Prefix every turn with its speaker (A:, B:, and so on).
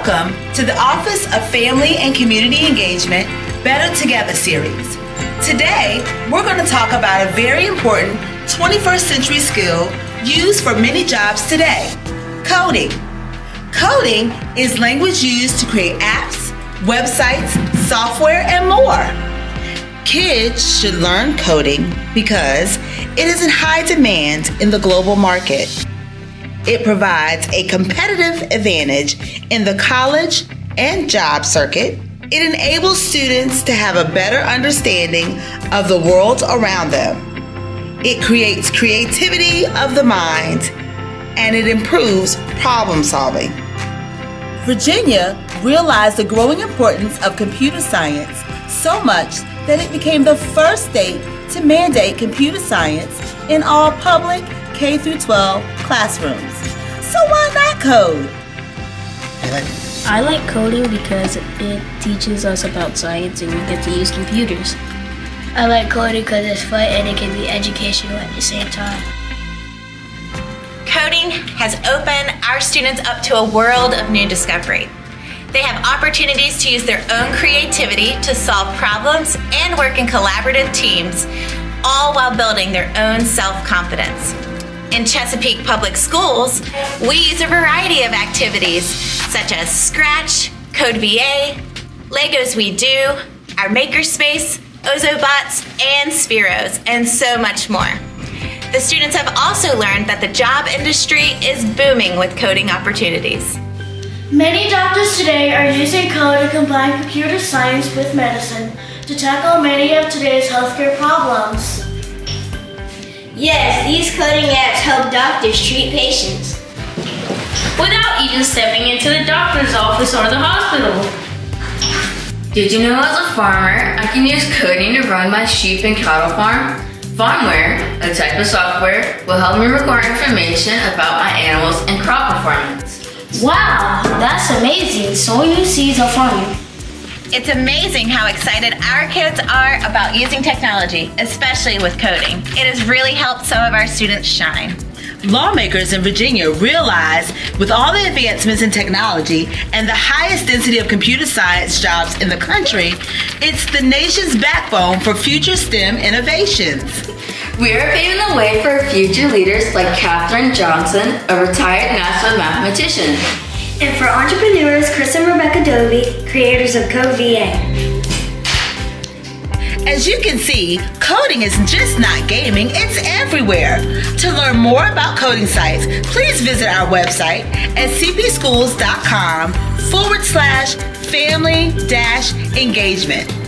A: to the Office of Family and Community Engagement Better Together series. Today, we're going to talk about a very important 21st century skill used for many jobs today coding. Coding is language used to create apps, websites, software, and more. Kids should learn coding because it is in high demand in the global market. It provides a competitive advantage in the college and job circuit. It enables students to have a better understanding of the world around them. It creates creativity of the mind and it improves problem solving. Virginia realized the growing importance of computer science so much that it became the first state to mandate computer science in all public K 12 classrooms. So why not code?
B: I like coding because it teaches us about science and we get to use computers.
C: I like coding because it's fun and it can be educational at the same time.
D: Coding has opened our students up to a world of new discovery. They have opportunities to use their own creativity to solve problems and work in collaborative teams, all while building their own self confidence. In Chesapeake Public Schools, we use a variety of activities such as Scratch, Code VA, Legos We Do, our Makerspace, Ozobots, and Spheros, and so much more. The students have also learned that the job industry is booming with coding opportunities.
E: Many doctors today are using code to combine computer science with medicine to tackle many of today's healthcare problems.
F: Yes, these coding apps help doctors treat patients.
G: Without even stepping into the doctor's office or the hospital. Did you know as a farmer, I can use coding to run my sheep and cattle farm? Farmware, a type of software, will help me record information about my animals and crop performance.
E: Wow, that's amazing. So you see are farming.
D: It's amazing how excited our kids are about using technology, especially with coding. It has really helped some of our students shine.
A: Lawmakers in Virginia realize with all the advancements in technology and the highest density of computer science jobs in the country, it's the nation's backbone for future STEM innovations.
G: We are paving the way for future leaders like Katherine Johnson, a retired NASA mathematician.
E: And for entrepreneurs, Chris and Rebecca Dovi, creators of Code VA.
A: As you can see, coding is just not gaming, it's everywhere. To learn more about coding sites, please visit our website at cpschools.com forward slash family dash engagement.